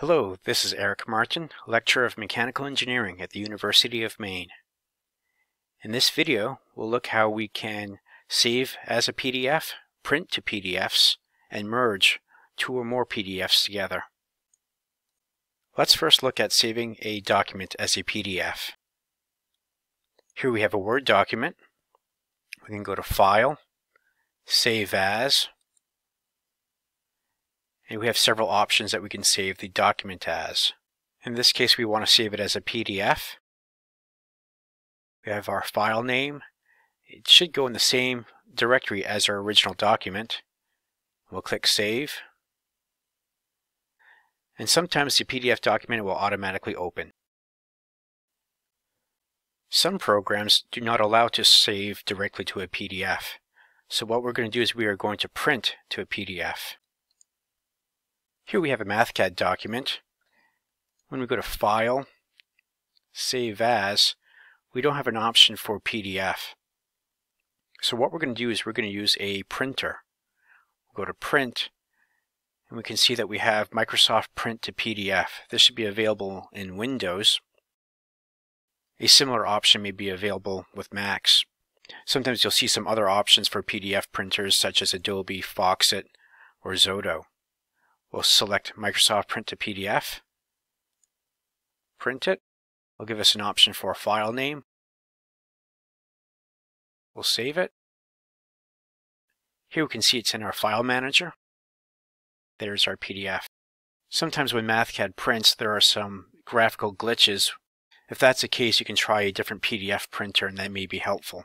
Hello, this is Eric Martin, Lecturer of Mechanical Engineering at the University of Maine. In this video, we'll look how we can save as a PDF, print to PDFs, and merge two or more PDFs together. Let's first look at saving a document as a PDF. Here we have a Word document. We can go to File, Save As, and we have several options that we can save the document as. In this case, we want to save it as a PDF. We have our file name. It should go in the same directory as our original document. We'll click Save. And sometimes the PDF document will automatically open. Some programs do not allow to save directly to a PDF. So what we're going to do is we are going to print to a PDF. Here we have a MathCAD document. When we go to File, Save As, we don't have an option for PDF. So what we're going to do is we're going to use a printer. We'll go to Print, and we can see that we have Microsoft Print to PDF. This should be available in Windows. A similar option may be available with Macs. Sometimes you'll see some other options for PDF printers such as Adobe, Foxit, or Xodo. We'll select Microsoft Print to PDF. Print it. It'll give us an option for a file name. We'll save it. Here we can see it's in our file manager. There's our PDF. Sometimes when MathCAD prints, there are some graphical glitches. If that's the case, you can try a different PDF printer and that may be helpful.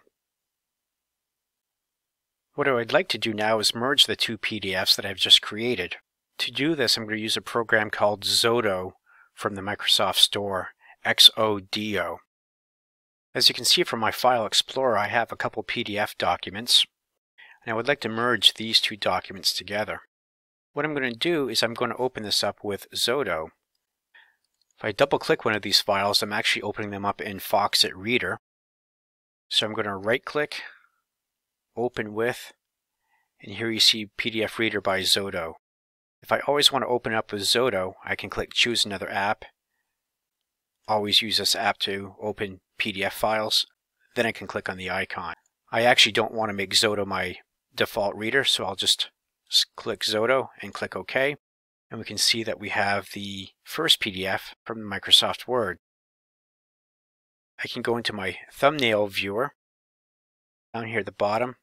What I would like to do now is merge the two PDFs that I've just created. To do this, I'm going to use a program called Xodo from the Microsoft Store, XODO. As you can see from my File Explorer, I have a couple PDF documents, and I would like to merge these two documents together. What I'm going to do is I'm going to open this up with Xodo. If I double-click one of these files, I'm actually opening them up in Foxit Reader. So I'm going to right-click, Open With, and here you see PDF Reader by Xodo. If I always want to open up with Xodo, I can click Choose Another App. Always use this app to open PDF files. Then I can click on the icon. I actually don't want to make Xodo my default reader, so I'll just click Xodo and click OK. And we can see that we have the first PDF from Microsoft Word. I can go into my thumbnail viewer. Down here at the bottom,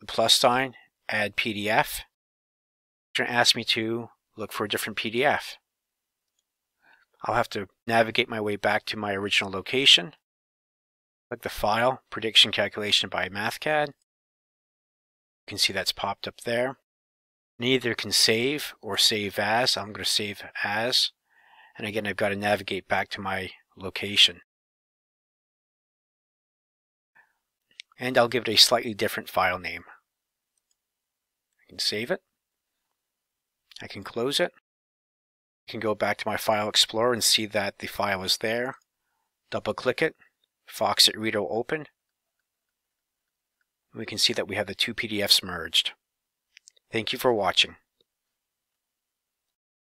the plus sign, add PDF going to ask me to look for a different PDF. I'll have to navigate my way back to my original location. Click the file, prediction calculation by MathCAD. You can see that's popped up there. Neither can save or save as. I'm going to save as. And again, I've got to navigate back to my location. And I'll give it a slightly different file name. I can save it. I can close it. I can go back to my File Explorer and see that the file is there. Double click it. Foxit Reader open. We can see that we have the two PDFs merged. Thank you for watching.